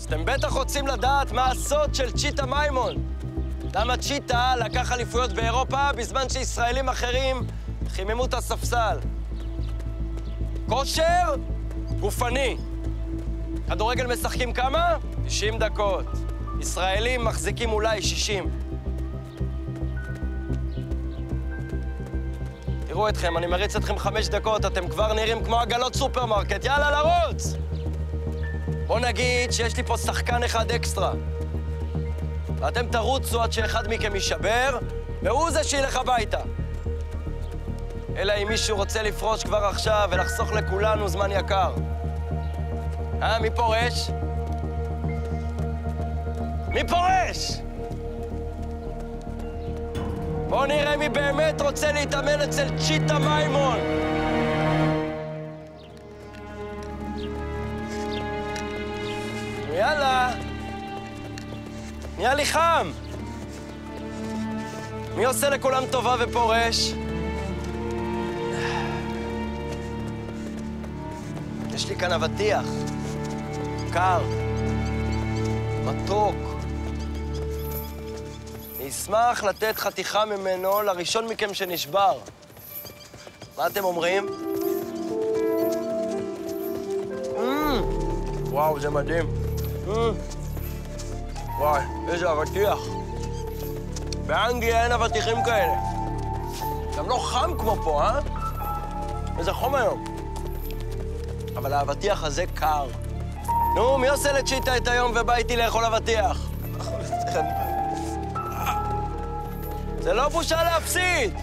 אז אתם בטח רוצים לדעת מה הסוד של צ'יטה מימון. למה צ'יטה לקח אליפויות באירופה בזמן שישראלים אחרים חיממו את הספסל. כושר גופני. כדורגל משחקים כמה? 90 דקות. ישראלים מחזיקים אולי 60. תראו אתכם, אני מריץ אתכם חמש דקות, אתם כבר נראים כמו עגלות סופרמרקט. יאללה, לרוץ! בוא נגיד שיש לי פה שחקן אחד אקסטרה. ואתם תרוצו עד שאחד מכם יישבר, והוא זה שילך הביתה. אלא אם מישהו רוצה לפרוש כבר עכשיו ולחסוך לכולנו זמן יקר. אה, מי פורש? מי פורש? בואו נראה מי באמת רוצה להתאמן אצל צ'יטה מימון. יאללה. נהיה לי חם. מי עושה לכולם טובה ופורש? יש לי כאן אבטיח. קר. מתוק. אני אשמח לתת חתיכה ממנו לראשון מכם שנשבר. מה אתם אומרים? Mm, וואו, זה מדהים. וואי, איזה אבטיח. באנגליה אין אבטיחים כאלה. גם לא חם כמו פה, אה? איזה חום היום. אבל האבטיח הזה קר. נו, מי עושה לצ'יטה את היום ובא איתי לאכול אבטיח? זה לא בושה להפסיד!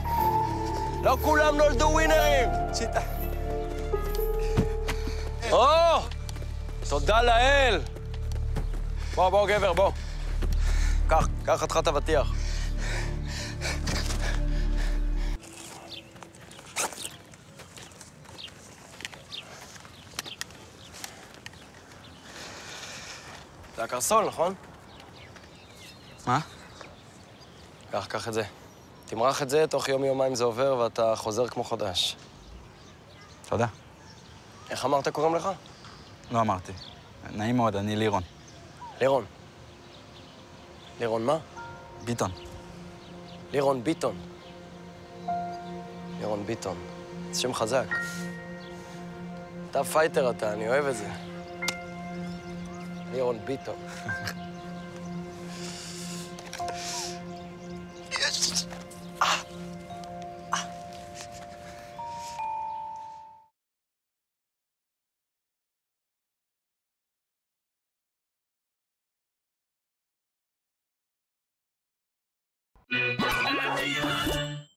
לא כולם נולדו ווינרים! צ'יטה. או! תודה לאל! בוא, בוא, גבר, בוא. קח, קח חתיכת אבטיח. זה הקרסול, נכון? מה? קח, קח את זה. תמרח את זה, תוך יום-יומיים זה עובר ואתה חוזר כמו חדש. תודה. איך אמרת קוראים לך? לא אמרתי. נעים מאוד, אני לירון. לירון. לירון מה? ביטון. לירון ביטון. לירון ביטון. זה שם חזק. אתה פייטר אתה, אני אוהב את זה. לירון ביטון. Zion.